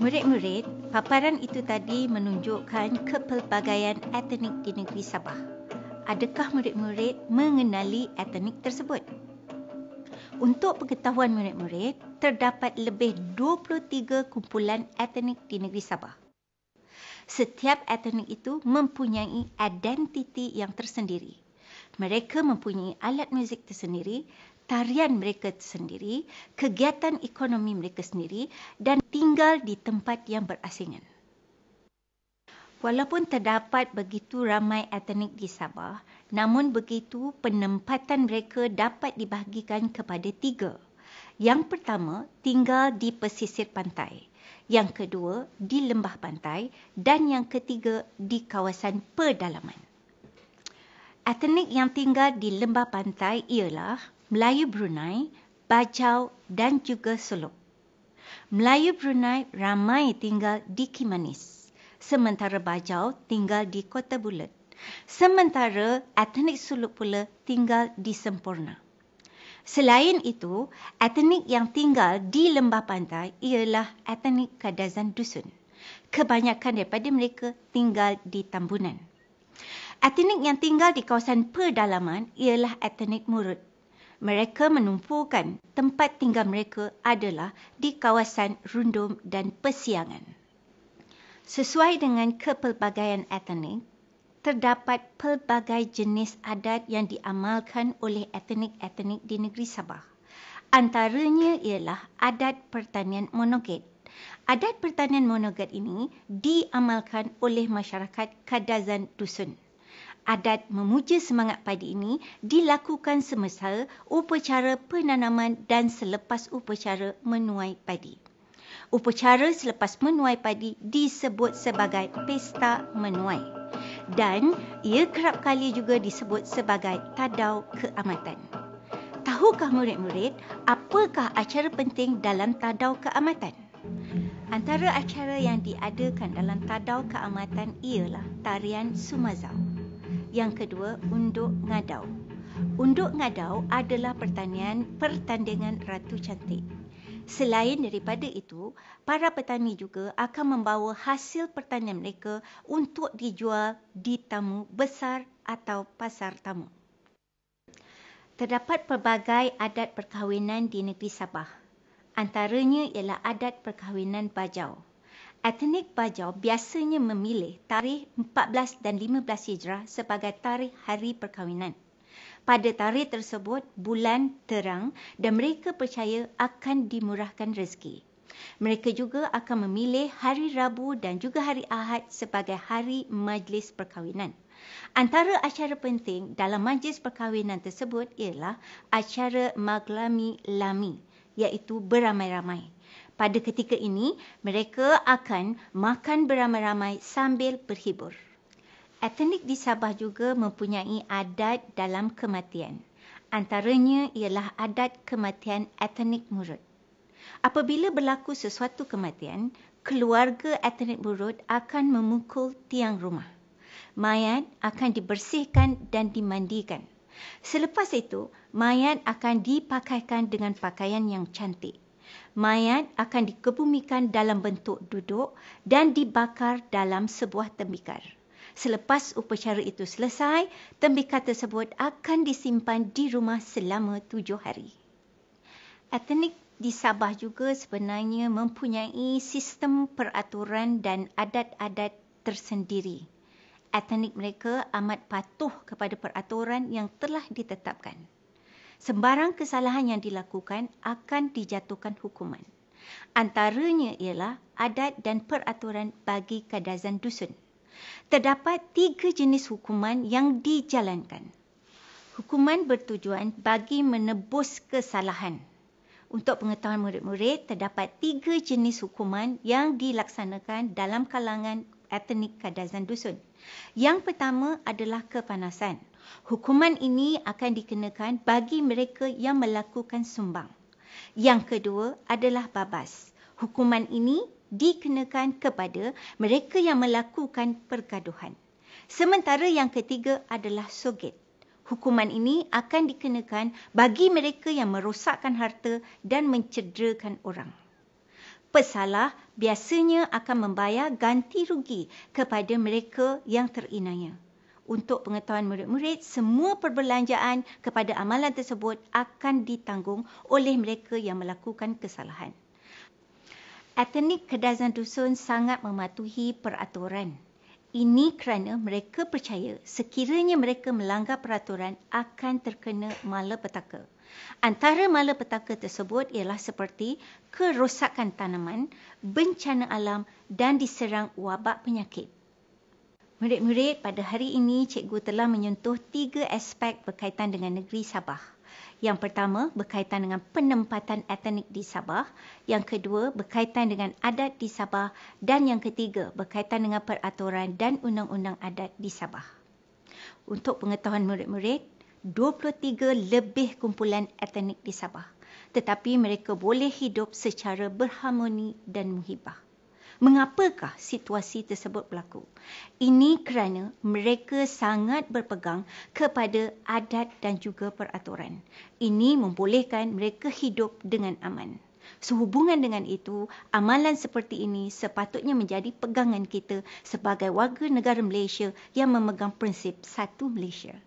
Murid-murid, paparan itu tadi menunjukkan kepelbagaian etnik di negeri Sabah. Adakah murid-murid mengenali etnik tersebut? Untuk pengetahuan murid-murid, terdapat lebih 23 kumpulan etnik di negeri Sabah. Setiap etnik itu mempunyai identiti yang tersendiri. Mereka mempunyai alat muzik tersendiri, tarian mereka sendiri, kegiatan ekonomi mereka sendiri dan tinggal di tempat yang berasingan. Walaupun terdapat begitu ramai etnik di Sabah, namun begitu penempatan mereka dapat dibahagikan kepada tiga. Yang pertama, tinggal di pesisir pantai. Yang kedua, di lembah pantai. Dan yang ketiga, di kawasan pedalaman. Etnik yang tinggal di lembah pantai ialah Melayu Brunei, Bajau dan juga Suluk. Melayu Brunei ramai tinggal di Kimanis, sementara Bajau tinggal di Kota Bulat. Sementara etnik Suluk pula tinggal di Sempurna. Selain itu, etnik yang tinggal di lembah pantai ialah etnik Kadazan Dusun. Kebanyakan daripada mereka tinggal di Tambunan. Etnik yang tinggal di kawasan pedalaman ialah etnik Murut mereka menumpukan tempat tinggal mereka adalah di kawasan rundum dan persiangan. Sesuai dengan kepelbagaian etnik, terdapat pelbagai jenis adat yang diamalkan oleh etnik-etnik di negeri Sabah. Antaranya ialah adat pertanian monoget. Adat pertanian monoget ini diamalkan oleh masyarakat Kadazan Dusun adat memuja semangat padi ini dilakukan semasa upacara penanaman dan selepas upacara menuai padi. Upacara selepas menuai padi disebut sebagai pesta menuai dan ia kerap kali juga disebut sebagai tadau keamatan. Tahukah murid-murid apakah acara penting dalam tadau keamatan? Antara acara yang diadakan dalam tadau keamatan ialah tarian Sumazau. Yang kedua, unduk ngadau. Unduk ngadau adalah pertanian pertandingan Ratu Cantik. Selain daripada itu, para petani juga akan membawa hasil pertanian mereka untuk dijual di tamu besar atau pasar tamu. Terdapat pelbagai adat perkahwinan di negeri Sabah. Antaranya ialah adat perkahwinan Bajau. Etnik Bajau biasanya memilih tarikh 14 dan 15 Hijrah sebagai tarikh hari perkahwinan. Pada tarikh tersebut, bulan terang dan mereka percaya akan dimurahkan rezeki. Mereka juga akan memilih hari Rabu dan juga hari Ahad sebagai hari majlis perkahwinan. Antara acara penting dalam majlis perkahwinan tersebut ialah acara Maglami Lami iaitu beramai-ramai. Pada ketika ini, mereka akan makan beramai-ramai sambil berhibur. Etnik di Sabah juga mempunyai adat dalam kematian. Antaranya ialah adat kematian etnik Murut. Apabila berlaku sesuatu kematian, keluarga etnik Murut akan memukul tiang rumah. Mayat akan dibersihkan dan dimandikan. Selepas itu, mayat akan dipakaikan dengan pakaian yang cantik mayat akan dikebumikan dalam bentuk duduk dan dibakar dalam sebuah tembikar. Selepas upacara itu selesai, tembikar tersebut akan disimpan di rumah selama tujuh hari. Etnik di Sabah juga sebenarnya mempunyai sistem peraturan dan adat-adat tersendiri. Etnik mereka amat patuh kepada peraturan yang telah ditetapkan sembarang kesalahan yang dilakukan akan dijatuhkan hukuman. Antaranya ialah adat dan peraturan bagi kadazan dusun. Terdapat tiga jenis hukuman yang dijalankan. Hukuman bertujuan bagi menebus kesalahan. Untuk pengetahuan murid-murid, terdapat tiga jenis hukuman yang dilaksanakan dalam kalangan etnik kadazan dusun. Yang pertama adalah kepanasan. Hukuman ini akan dikenakan bagi mereka yang melakukan sumbang. Yang kedua adalah babas. Hukuman ini dikenakan kepada mereka yang melakukan pergaduhan. Sementara yang ketiga adalah sogit. Hukuman ini akan dikenakan bagi mereka yang merosakkan harta dan mencederakan orang. Pesalah biasanya akan membayar ganti rugi kepada mereka yang terinaya. Untuk pengetahuan murid-murid, semua perbelanjaan kepada amalan tersebut akan ditanggung oleh mereka yang melakukan kesalahan. Etnik Kedazan Dusun sangat mematuhi peraturan. Ini kerana mereka percaya sekiranya mereka melanggar peraturan akan terkena malapetaka. Antara malapetaka tersebut ialah seperti kerosakan tanaman, bencana alam dan diserang wabak penyakit. Murid-murid, pada hari ini cikgu telah menyentuh tiga aspek berkaitan dengan negeri Sabah. Yang pertama berkaitan dengan penempatan etnik di Sabah, yang kedua berkaitan dengan adat di Sabah dan yang ketiga berkaitan dengan peraturan dan undang-undang adat di Sabah. Untuk pengetahuan murid-murid, 23 lebih kumpulan etnik di Sabah. Tetapi mereka boleh hidup secara berharmoni dan muhibah. Mengapakah situasi tersebut berlaku? Ini kerana mereka sangat berpegang kepada adat dan juga peraturan. Ini membolehkan mereka hidup dengan aman. Sehubungan dengan itu, amalan seperti ini sepatutnya menjadi pegangan kita sebagai warga negara Malaysia yang memegang prinsip satu Malaysia.